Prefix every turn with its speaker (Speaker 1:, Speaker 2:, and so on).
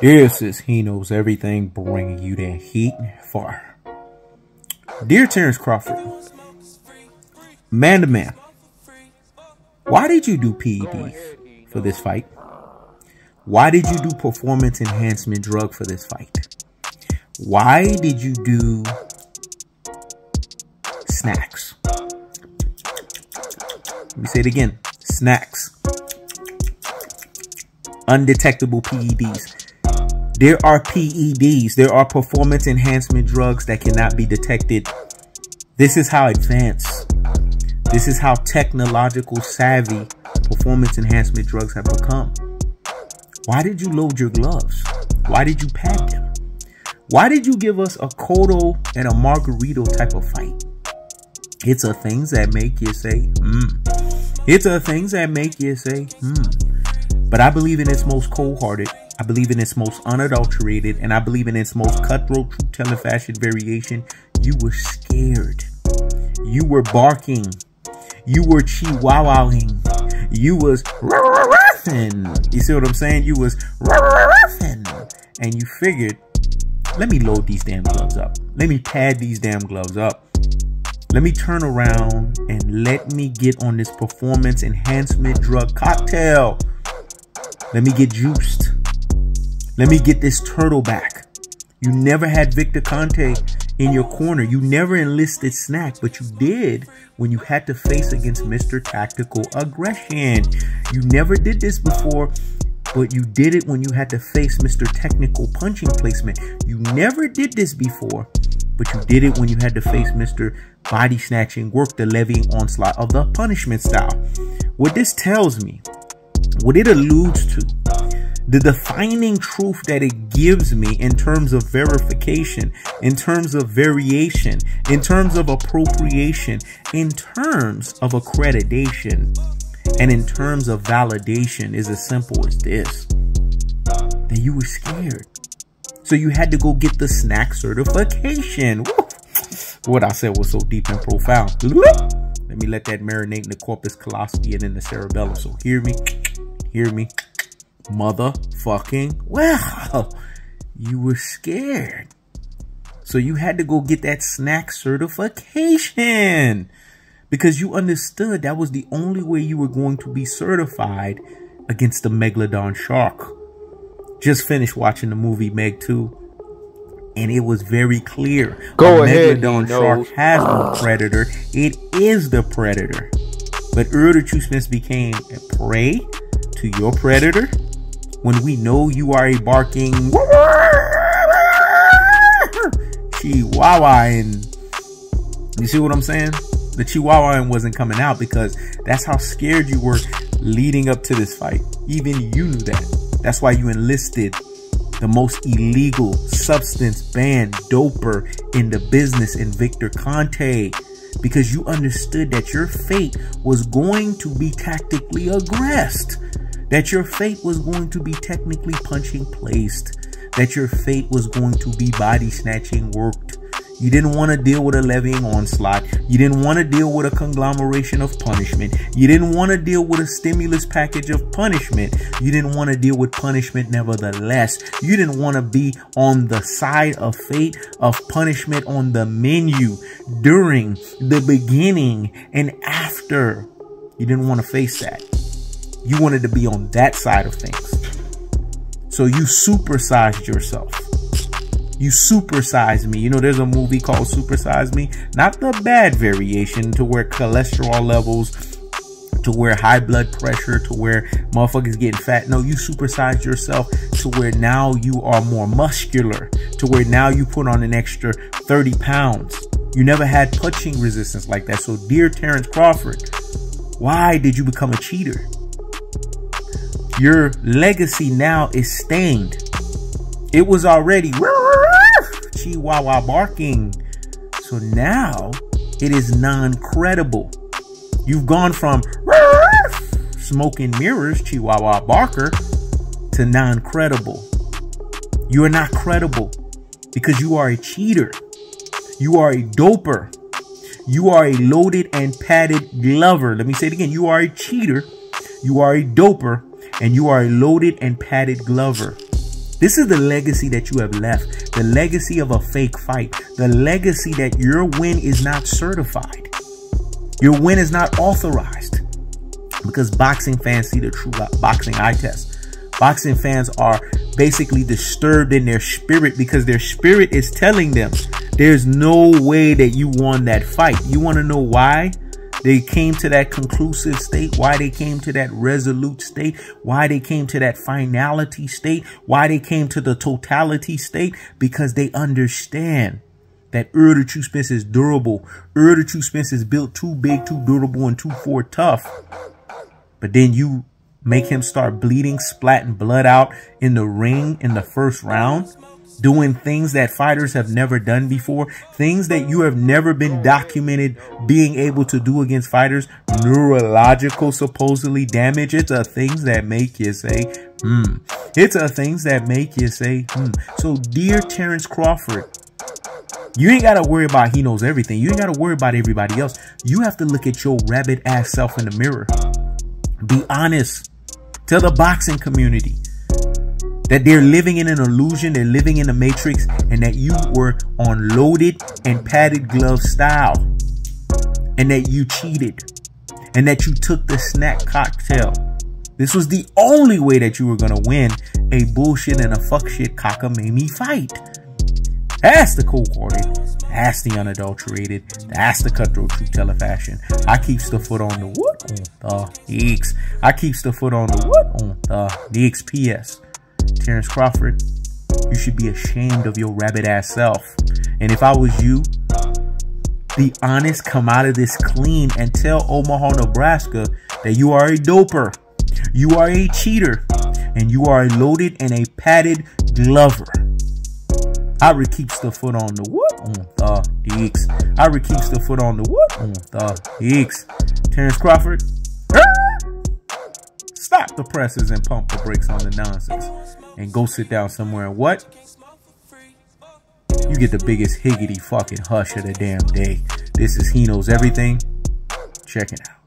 Speaker 1: This is He Knows Everything bringing you that heat fire. Dear Terence Crawford, man to man, why did you do PEDs for this fight? Why did you do performance enhancement drug for this fight? Why did you do snacks? Let me say it again. Snacks. Undetectable PEDs. There are PEDs. There are performance enhancement drugs that cannot be detected. This is how advanced. This is how technological savvy performance enhancement drugs have become. Why did you load your gloves? Why did you pad them? Why did you give us a Cotto and a Margarito type of fight? It's a things that make you say, hmm. It's a things that make you say, hmm. But I believe in its most cold-hearted I believe in its most unadulterated and I believe in its most cutthroat, truth telling fashion variation. You were scared. You were barking. You were chihuahuaing. You was ruffing. You see what I'm saying? You was ruffing. And you figured, let me load these damn gloves up. Let me pad these damn gloves up. Let me turn around and let me get on this performance enhancement drug cocktail. Let me get juiced. Let me get this turtle back. You never had Victor Conte in your corner. You never enlisted SNAC, but you did when you had to face against Mr. Tactical Aggression. You never did this before, but you did it when you had to face Mr. Technical Punching Placement. You never did this before, but you did it when you had to face Mr. Body Snatching, work the levying onslaught of the punishment style. What this tells me, what it alludes to, the defining truth that it gives me in terms of verification, in terms of variation, in terms of appropriation, in terms of accreditation, and in terms of validation is as simple as this. That you were scared. So you had to go get the snack certification. Woo! What I said was so deep and profound. Let me let that marinate in the corpus callosum and in the cerebellum. So hear me, hear me motherfucking well. You were scared. So you had to go get that snack certification because you understood that was the only way you were going to be certified against the Megalodon shark. Just finished watching the movie Meg 2 and it was very clear.
Speaker 2: Go a ahead.
Speaker 1: Megalodon shark has no predator. It is the predator. But Errol Smith became a prey to your predator when we know you are a barking chihuahua and you see what I'm saying? The chihuahua wasn't coming out because that's how scared you were leading up to this fight. Even you knew that. That's why you enlisted the most illegal substance banned doper in the business in Victor Conte because you understood that your fate was going to be tactically aggressed that your fate was going to be technically punching placed, that your fate was going to be body snatching worked. You didn't want to deal with a levying onslaught. You didn't want to deal with a conglomeration of punishment. You didn't want to deal with a stimulus package of punishment. You didn't want to deal with punishment nevertheless. You didn't want to be on the side of fate of punishment on the menu during the beginning and after. You didn't want to face that. You wanted to be on that side of things. So you supersized yourself. You supersized me. You know, there's a movie called Supersize Me. Not the bad variation to where cholesterol levels, to where high blood pressure, to where motherfuckers getting fat. No, you supersized yourself to where now you are more muscular, to where now you put on an extra 30 pounds. You never had punching resistance like that. So, dear Terence Crawford, why did you become a cheater? Your legacy now is stained. It was already Chihuahua barking. So now it is non-credible. You've gone from smoking mirrors, Chihuahua barker, to non-credible. You are not credible because you are a cheater. You are a doper. You are a loaded and padded glover. Let me say it again. You are a cheater. You are a doper and you are a loaded and padded glover. This is the legacy that you have left. The legacy of a fake fight. The legacy that your win is not certified. Your win is not authorized. Because boxing fans see the true boxing eye test. Boxing fans are basically disturbed in their spirit because their spirit is telling them there's no way that you won that fight. You want to know why? They came to that conclusive state, why they came to that resolute state, why they came to that finality state, why they came to the totality state, because they understand that Errol True Spence is durable. Errol True Spence is built too big, too durable, and too for tough. But then you make him start bleeding, splatting blood out in the ring in the first round doing things that fighters have never done before, things that you have never been documented being able to do against fighters, neurological supposedly damage. It's a things that make you say, hmm. It's a things that make you say, hmm. So, dear Terence Crawford, you ain't got to worry about he knows everything. You ain't got to worry about everybody else. You have to look at your rabbit ass self in the mirror. Be honest. Tell the boxing community that they're living in an illusion, they're living in a matrix, and that you were on loaded and padded glove style, and that you cheated, and that you took the snack cocktail. This was the only way that you were gonna win a bullshit and a fuck shit cockamamie fight. That's the cold hearted. That's the unadulterated. That's the cutthroat true fashion. I keeps the foot on the what on the. I keeps the foot on the what on the the. Terence Crawford, you should be ashamed of your rabbit ass self. And if I was you, be honest, come out of this clean, and tell Omaha, Nebraska that you are a doper, you are a cheater, and you are a loaded and a padded glover. Ira keeps the foot on the what on the dicks. Ira keeps the foot on the what on the dicks. Terence Crawford, stop the presses and pump the brakes on the nonsense and go sit down somewhere and what? You get the biggest higgity fucking hush of the damn day. This is He Knows Everything. Check it out.